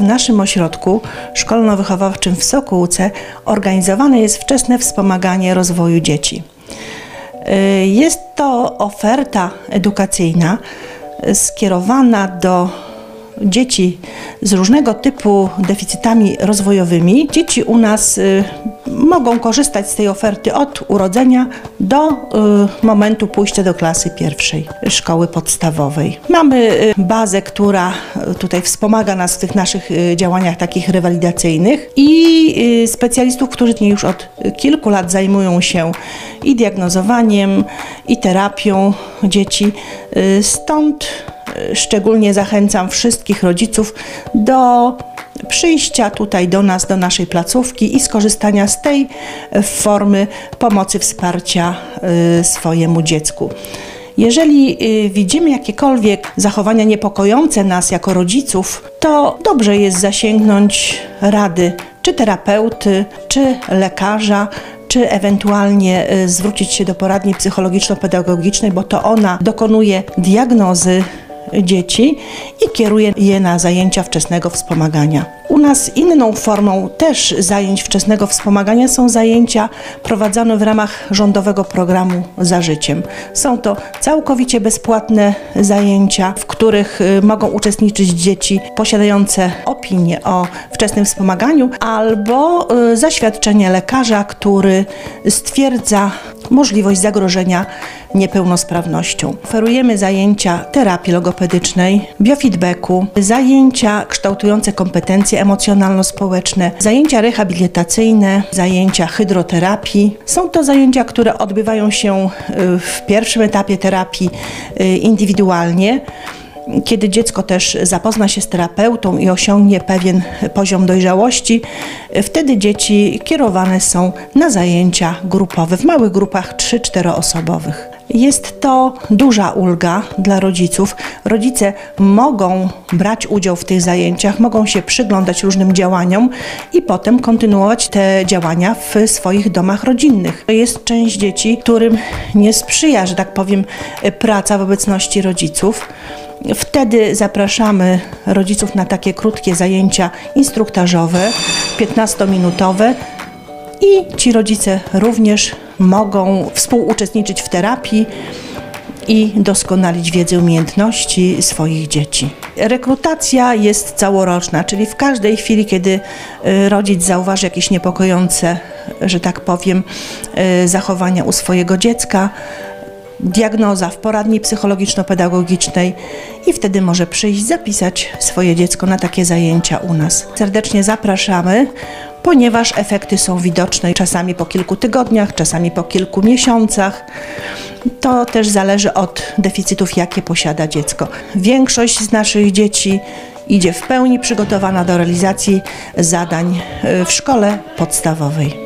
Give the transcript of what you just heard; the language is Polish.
w naszym ośrodku szkolno-wychowawczym w Sokółce organizowane jest wczesne wspomaganie rozwoju dzieci. Y, Jest to oferta edukacyjna y, skierowana do dzieci z różnego typu deficytami rozwojowymi. Dzieci u nas y, mogą korzystać z tej oferty od urodzenia do y, momentu pójścia do klasy pierwszej szkoły podstawowej. Mamy y, bazę, która tutaj wspomaga nas w tych naszych działaniach takich rewalidacyjnych i specjalistów, którzy już od kilku lat zajmują się i diagnozowaniem, i terapią dzieci. Stąd szczególnie zachęcam wszystkich rodziców do przyjścia tutaj do nas, do naszej placówki i skorzystania z tej formy pomocy, wsparcia y, swojemu dziecku. Jeżeli y, widzimy jakiekolwiek zachowania niepokojące nas jako rodziców, to dobrze jest zasięgnąć rady czy terapeuty, czy lekarza, czy ewentualnie y, zwrócić się do poradni psychologiczno-pedagogicznej, bo to ona dokonuje diagnozy dzieci i kieruje je na zajęcia wczesnego wspomagania. U nas inną formą też zajęć wczesnego wspomagania są zajęcia prowadzone w ramach rządowego programu Za Życiem. Są to całkowicie bezpłatne zajęcia, w których y, mogą uczestniczyć dzieci posiadające opinię o wczesnym wspomaganiu albo y, zaświadczenie lekarza, który stwierdza możliwość zagrożenia niepełnosprawnością. Oferujemy zajęcia terapii logopedycznej, biofeedbacku, zajęcia kształtujące kompetencje emocjonalno-społeczne, zajęcia rehabilitacyjne, zajęcia hydroterapii. Są to zajęcia, które odbywają się y, w pierwszym etapie terapii y, indywidualnie kiedy dziecko też zapozna się z terapeutą i osiągnie pewien poziom dojrzałości, wtedy dzieci kierowane są na zajęcia grupowe w małych grupach 3-4 osobowych. Jest to duża ulga dla rodziców. Rodzice mogą brać udział w tych zajęciach, mogą się przyglądać różnym działaniom i potem kontynuować te działania w swoich domach rodzinnych. Jest część dzieci, którym nie sprzyja, że tak powiem, praca w obecności rodziców. Wtedy zapraszamy rodziców na takie krótkie zajęcia instruktażowe, 15-minutowe i ci rodzice również mogą współuczestniczyć w terapii i doskonalić wiedzę umiejętności swoich dzieci. Rekrutacja jest całoroczna, czyli w każdej chwili, kiedy y, rodzic zauważy jakieś niepokojące, że tak powiem, y, zachowania u swojego dziecka, diagnoza w poradni psychologiczno-pedagogicznej i wtedy może przyjść zapisać swoje dziecko na takie zajęcia u nas. Serdecznie zapraszamy, ponieważ efekty są widoczne czasami po kilku tygodniach, czasami po kilku miesiącach. To też zależy od deficytów, jakie posiada dziecko. Większość z naszych dzieci idzie w pełni przygotowana do realizacji zadań y, w szkole podstawowej.